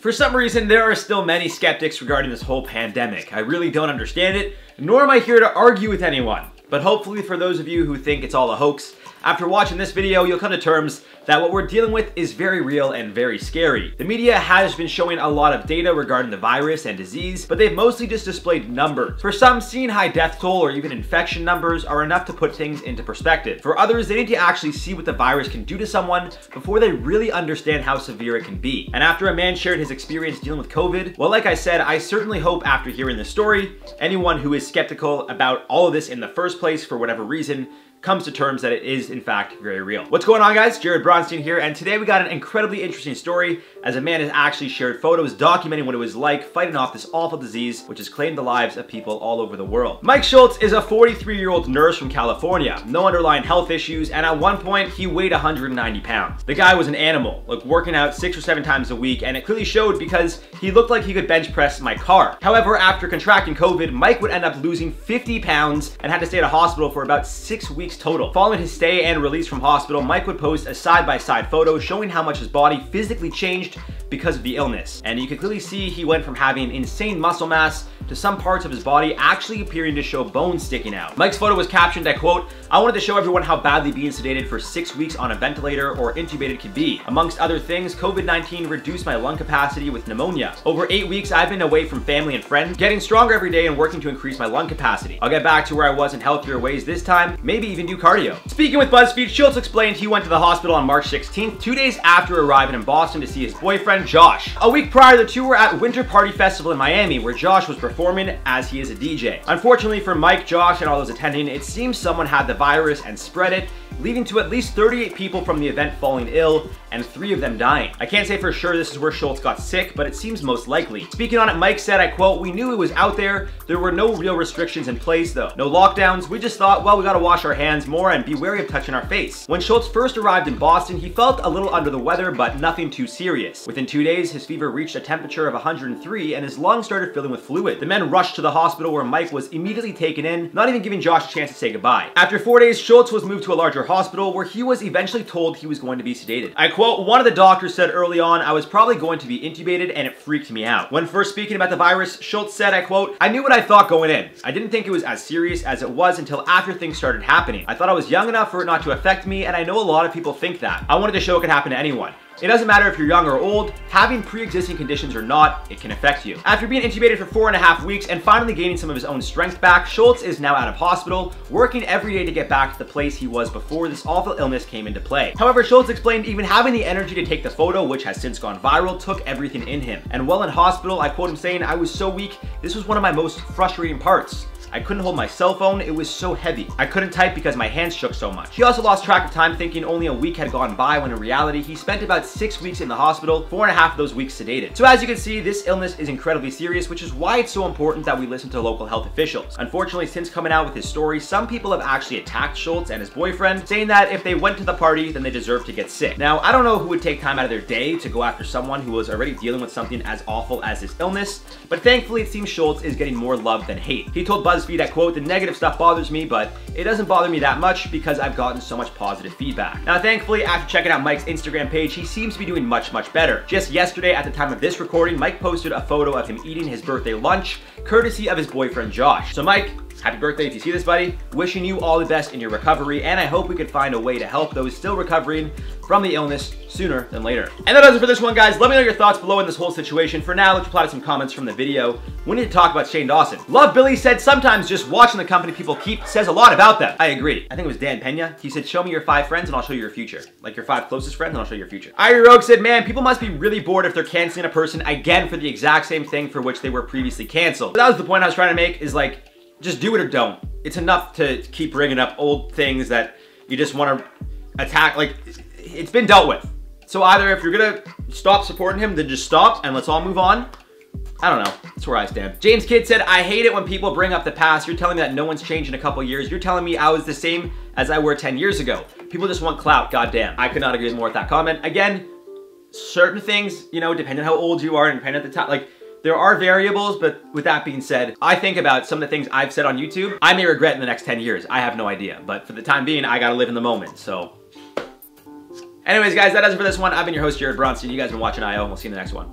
For some reason, there are still many skeptics regarding this whole pandemic. I really don't understand it, nor am I here to argue with anyone. But hopefully for those of you who think it's all a hoax, after watching this video, you'll come to terms that what we're dealing with is very real and very scary. The media has been showing a lot of data regarding the virus and disease, but they've mostly just displayed numbers. For some, seeing high death toll or even infection numbers are enough to put things into perspective. For others, they need to actually see what the virus can do to someone before they really understand how severe it can be. And after a man shared his experience dealing with COVID, well, like I said, I certainly hope after hearing this story, anyone who is skeptical about all of this in the first place for whatever reason comes to terms that it is in fact very real. What's going on guys? Jarred Bronstein here and today we got an incredibly interesting story as a man has actually shared photos documenting what it was like fighting off this awful disease which has claimed the lives of people all over the world. Mike Schultz is a 43 year old nurse from California, no underlying health issues and at one point he weighed 190 pounds. The guy was an animal, like working out six or seven times a week and it clearly showed because he looked like he could bench press my car. However, after contracting COVID, Mike would end up losing 50 pounds and had to stay at a hospital for about six weeks weeks total. Following his stay and release from hospital, Mike would post a side-by-side -side photo showing how much his body physically changed because of the illness. And you can clearly see he went from having insane muscle mass to some parts of his body actually appearing to show bones sticking out. Mike's photo was captioned, I quote, I wanted to show everyone how badly being sedated for six weeks on a ventilator or intubated can be. Amongst other things, COVID-19 reduced my lung capacity with pneumonia. Over eight weeks, I've been away from family and friends, getting stronger every day and working to increase my lung capacity. I'll get back to where I was in healthier ways this time, maybe even do cardio. Speaking with BuzzFeed, Schultz explained he went to the hospital on March 16th, two days after arriving in Boston to see his boyfriend, Josh. A week prior, the two were at Winter Party Festival in Miami, where Josh was performing as he is a DJ. Unfortunately for Mike, Josh, and all those attending, it seems someone had the virus and spread it, leading to at least 38 people from the event falling ill and three of them dying. I can't say for sure this is where Schultz got sick, but it seems most likely. Speaking on it, Mike said, I quote, we knew it was out there. There were no real restrictions in place though. No lockdowns. We just thought, well, we gotta wash our hands more and be wary of touching our face. When Schultz first arrived in Boston, he felt a little under the weather, but nothing too serious. Within two days, his fever reached a temperature of 103 and his lungs started filling with fluid. The men rushed to the hospital where Mike was immediately taken in, not even giving Josh a chance to say goodbye. After four days, Schultz was moved to a larger hospital where he was eventually told he was going to be sedated. I quote, one of the doctors said early on I was probably going to be intubated and it freaked me out. When first speaking about the virus, Schultz said, I quote, I knew what I thought going in. I didn't think it was as serious as it was until after things started happening. I thought I was young enough for it not to affect me and I know a lot of people think that. I wanted to show it could happen to anyone. It doesn't matter if you're young or old, having pre-existing conditions or not, it can affect you. After being intubated for four and a half weeks and finally gaining some of his own strength back, Schultz is now out of hospital, working every day to get back to the place he was before this awful illness came into play. However, Schultz explained even having the energy to take the photo, which has since gone viral, took everything in him. And while in hospital, I quote him saying, I was so weak, this was one of my most frustrating parts. I couldn't hold my cell phone, it was so heavy. I couldn't type because my hands shook so much. He also lost track of time thinking only a week had gone by when in reality he spent about six weeks in the hospital, four and a half of those weeks sedated. So as you can see, this illness is incredibly serious, which is why it's so important that we listen to local health officials. Unfortunately, since coming out with his story, some people have actually attacked Schultz and his boyfriend, saying that if they went to the party, then they deserve to get sick. Now, I don't know who would take time out of their day to go after someone who was already dealing with something as awful as this illness, but thankfully it seems Schultz is getting more love than hate. He told BuzzFeed that, quote, the negative stuff bothers me, but it doesn't bother me that much because I've gotten so much positive feedback. Now, thankfully, after checking out Mike's Instagram page, he seems to be doing much, much better. Just yesterday, at the time of this recording, Mike posted a photo of him eating his birthday lunch, courtesy of his boyfriend, Josh. So Mike, Happy birthday if you see this, buddy. Wishing you all the best in your recovery, and I hope we could find a way to help those still recovering from the illness sooner than later. And that does it for this one, guys. Let me know your thoughts below in this whole situation. For now, let's reply to some comments from the video. We need to talk about Shane Dawson. Love Billy said, sometimes just watching the company people keep says a lot about them. I agree. I think it was Dan Pena. He said, show me your five friends and I'll show you your future. Like your five closest friends and I'll show you your future. Irie Rogue said, man, people must be really bored if they're canceling a person again for the exact same thing for which they were previously canceled. But that was the point I was trying to make is like, just do it or don't. It's enough to keep bringing up old things that you just want to attack. Like, it's been dealt with. So either if you're gonna stop supporting him, then just stop and let's all move on. I don't know. That's where I stand. James Kidd said, I hate it when people bring up the past. You're telling me that no one's changed in a couple years. You're telling me I was the same as I were 10 years ago. People just want clout, goddamn. I could not agree more with that comment. Again, certain things, you know, depending on how old you are and depending on the time, like, there are variables, but with that being said, I think about some of the things I've said on YouTube. I may regret in the next 10 years. I have no idea. But for the time being, I gotta live in the moment, so. Anyways, guys, that does it for this one. I've been your host, Jarred Bronstein. You guys have been watching IO, and we'll see you in the next one.